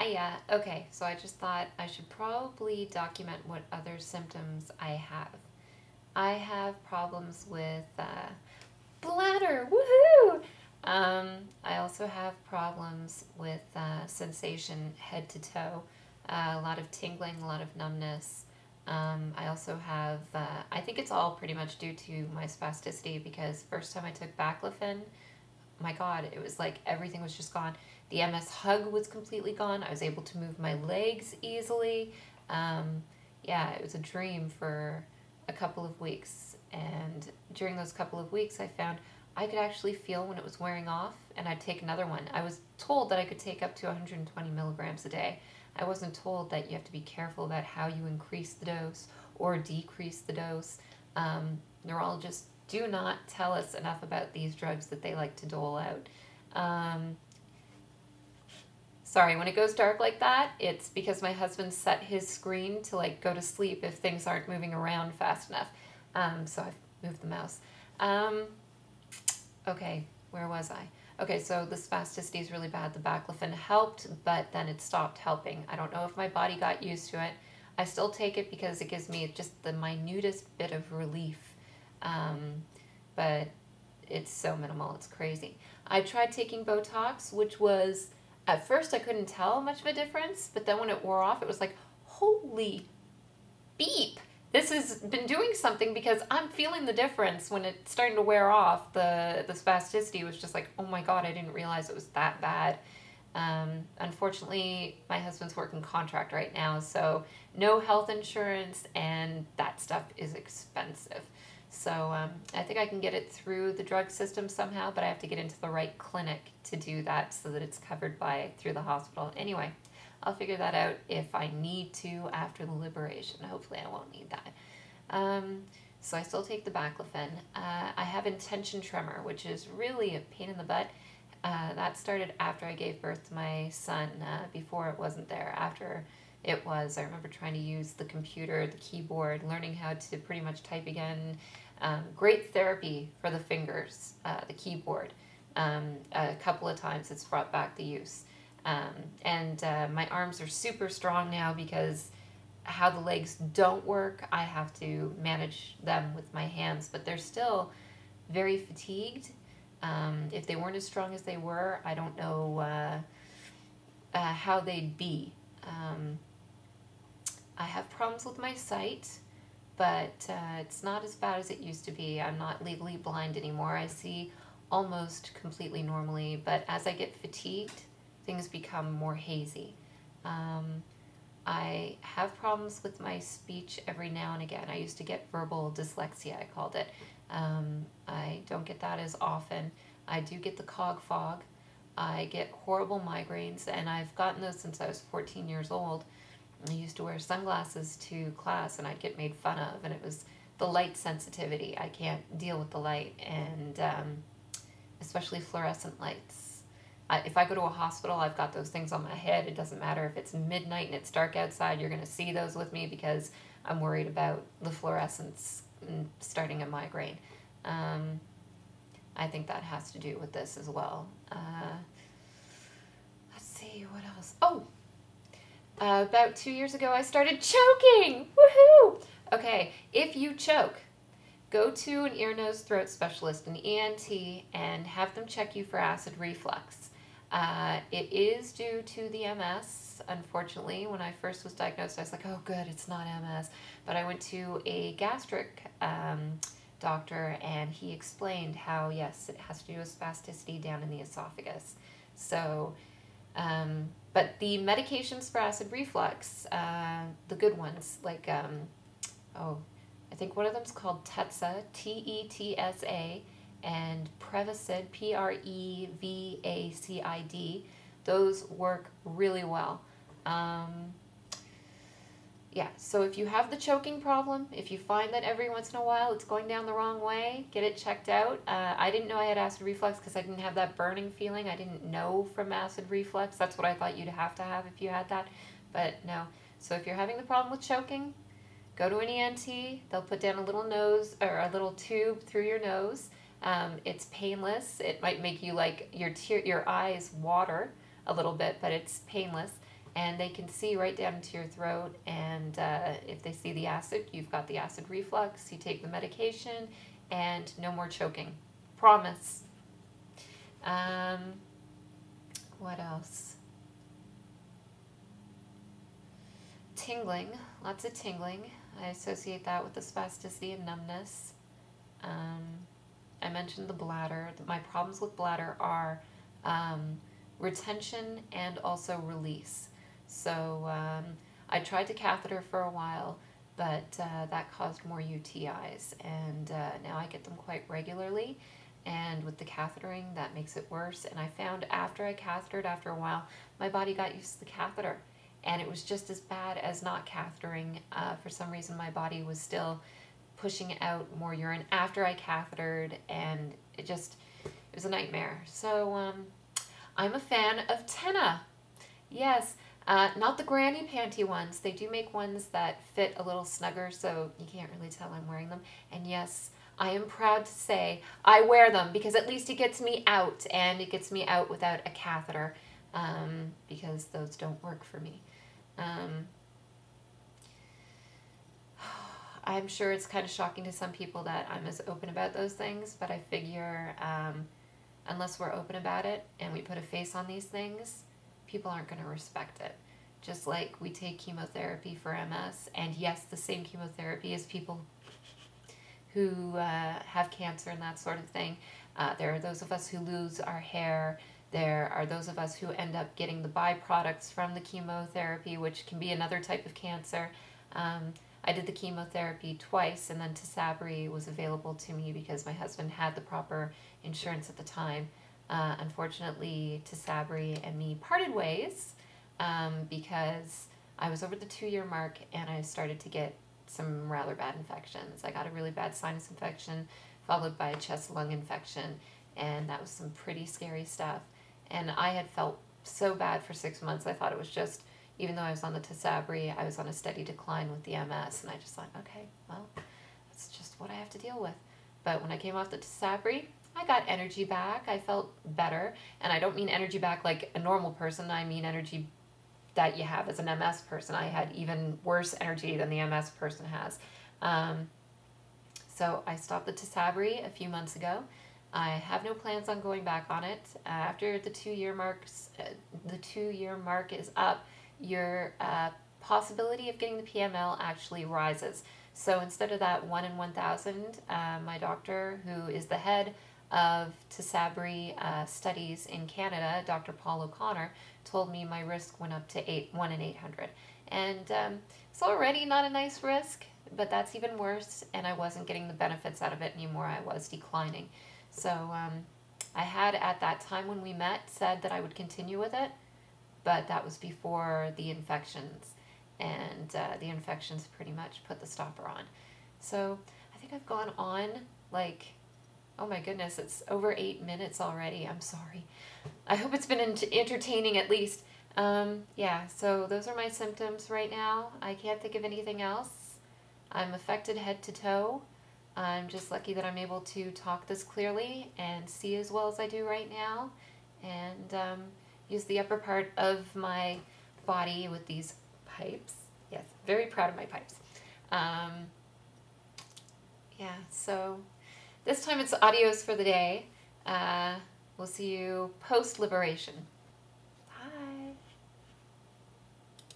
Hiya. Okay, so I just thought I should probably document what other symptoms I have. I have problems with uh, bladder. Woohoo! Um, I also have problems with uh, sensation head to toe, uh, a lot of tingling, a lot of numbness. Um, I also have, uh, I think it's all pretty much due to my spasticity because first time I took baclofen, my God, it was like everything was just gone. The MS hug was completely gone. I was able to move my legs easily. Um, yeah, it was a dream for a couple of weeks. And during those couple of weeks, I found I could actually feel when it was wearing off, and I'd take another one. I was told that I could take up to 120 milligrams a day. I wasn't told that you have to be careful about how you increase the dose or decrease the dose. Um, neurologists do not tell us enough about these drugs that they like to dole out. Um, sorry, when it goes dark like that, it's because my husband set his screen to like go to sleep if things aren't moving around fast enough. Um, so I've moved the mouse. Um, okay, where was I? Okay, so the spasticity is really bad. The baclofen helped, but then it stopped helping. I don't know if my body got used to it. I still take it because it gives me just the minutest bit of relief. Um, but it's so minimal, it's crazy. I tried taking Botox, which was, at first I couldn't tell much of a difference, but then when it wore off, it was like, holy beep this has been doing something because I'm feeling the difference when it's starting to wear off. The the spasticity was just like, oh my god, I didn't realize it was that bad. Um, unfortunately, my husband's working contract right now, so no health insurance, and that stuff is expensive. So um, I think I can get it through the drug system somehow, but I have to get into the right clinic to do that so that it's covered by through the hospital. Anyway. I'll figure that out if I need to after the liberation. Hopefully I won't need that. Um, so I still take the baclofen. Uh, I have intention tremor, which is really a pain in the butt. Uh, that started after I gave birth to my son. Uh, before it wasn't there. After it was, I remember trying to use the computer, the keyboard, learning how to pretty much type again. Um, great therapy for the fingers, uh, the keyboard. Um, a couple of times it's brought back the use. Um, and uh, my arms are super strong now because how the legs don't work, I have to manage them with my hands, but they're still very fatigued. Um, if they weren't as strong as they were, I don't know uh, uh, how they'd be. Um, I have problems with my sight, but uh, it's not as bad as it used to be. I'm not legally blind anymore. I see almost completely normally, but as I get fatigued, things become more hazy. Um, I have problems with my speech every now and again. I used to get verbal dyslexia, I called it. Um, I don't get that as often. I do get the cog fog. I get horrible migraines, and I've gotten those since I was 14 years old. I used to wear sunglasses to class, and I'd get made fun of, and it was the light sensitivity. I can't deal with the light, and um, especially fluorescent lights. I, if I go to a hospital, I've got those things on my head. It doesn't matter if it's midnight and it's dark outside, you're going to see those with me because I'm worried about the fluorescence starting a migraine. Um, I think that has to do with this as well. Uh, let's see, what else? Oh, about two years ago, I started choking. Woohoo! Okay, if you choke, go to an ear, nose, throat specialist, an ENT, and have them check you for acid reflux. Uh, it is due to the MS, unfortunately. When I first was diagnosed, I was like, oh, good, it's not MS. But I went to a gastric um, doctor and he explained how, yes, it has to do with spasticity down in the esophagus. So, um, but the medications for acid reflux, uh, the good ones, like, um, oh, I think one of them is called Tetsa, T E T S A and Prevacid, P R E V A C I D. Those work really well. Um, yeah, so if you have the choking problem, if you find that every once in a while it's going down the wrong way, get it checked out. Uh, I didn't know I had acid reflux because I didn't have that burning feeling. I didn't know from acid reflux. That's what I thought you'd have to have if you had that, but no. So if you're having the problem with choking, go to an ENT. They'll put down a little nose or a little tube through your nose um, it's painless. It might make you like your tear, your eyes water a little bit, but it's painless. And they can see right down into your throat. And uh, if they see the acid, you've got the acid reflux. You take the medication, and no more choking. Promise. Um, what else? Tingling, lots of tingling. I associate that with the spasticity and numbness. Um, I mentioned the bladder. My problems with bladder are um, retention and also release. So um, I tried to catheter for a while, but uh, that caused more UTIs, and uh, now I get them quite regularly. And with the cathetering, that makes it worse. And I found after I cathetered, after a while, my body got used to the catheter, and it was just as bad as not cathetering. Uh, for some reason, my body was still pushing out more urine after I cathetered, and it just it was a nightmare. So um, I'm a fan of Tena. Yes, uh, not the granny panty ones. They do make ones that fit a little snugger, so you can't really tell I'm wearing them. And yes, I am proud to say I wear them because at least it gets me out, and it gets me out without a catheter um, because those don't work for me. Um, I'm sure it's kind of shocking to some people that I'm as open about those things, but I figure um, unless we're open about it and we put a face on these things, people aren't going to respect it. Just like we take chemotherapy for MS, and yes, the same chemotherapy as people who uh, have cancer and that sort of thing. Uh, there are those of us who lose our hair. There are those of us who end up getting the byproducts from the chemotherapy, which can be another type of cancer. Um, I did the chemotherapy twice, and then Tysabri was available to me because my husband had the proper insurance at the time. Uh, unfortunately, Tysabri and me parted ways um, because I was over the two-year mark and I started to get some rather bad infections. I got a really bad sinus infection, followed by a chest lung infection, and that was some pretty scary stuff. And I had felt so bad for six months. I thought it was just even though I was on the Tysabri, I was on a steady decline with the MS, and I just thought, okay, well, that's just what I have to deal with. But when I came off the Tysabri, I got energy back. I felt better, and I don't mean energy back like a normal person. I mean energy that you have as an MS person. I had even worse energy than the MS person has. Um, so I stopped the Tysabri a few months ago. I have no plans on going back on it. After the two year marks, uh, the two year mark is up, your uh, possibility of getting the PML actually rises. So instead of that 1 in 1,000, uh, my doctor, who is the head of Tysabri uh, studies in Canada, Dr. Paul O'Connor, told me my risk went up to eight, 1 in 800. And um, it's already not a nice risk, but that's even worse, and I wasn't getting the benefits out of it anymore. I was declining. So um, I had, at that time when we met, said that I would continue with it, but that was before the infections, and uh, the infections pretty much put the stopper on. So I think I've gone on like, oh my goodness, it's over eight minutes already. I'm sorry. I hope it's been entertaining at least. Um, yeah, so those are my symptoms right now. I can't think of anything else. I'm affected head to toe. I'm just lucky that I'm able to talk this clearly and see as well as I do right now. And um, use the upper part of my body with these pipes. Yes, very proud of my pipes. Um, yeah, so this time it's adios for the day. Uh, we'll see you post-liberation.